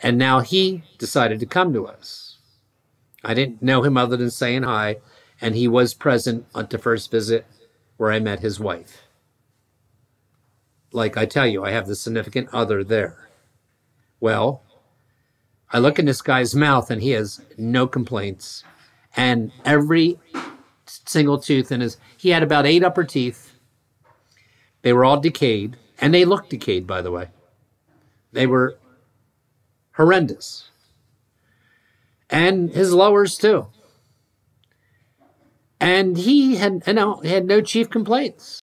And now he decided to come to us. I didn't know him other than saying hi, and he was present at the first visit where I met his wife. Like I tell you, I have the significant other there. Well, I look in this guy's mouth and he has no complaints. And every single tooth in his, he had about eight upper teeth. They were all decayed, and they looked decayed, by the way. They were horrendous. And his lowers, too. And he had, you know, had no chief complaints.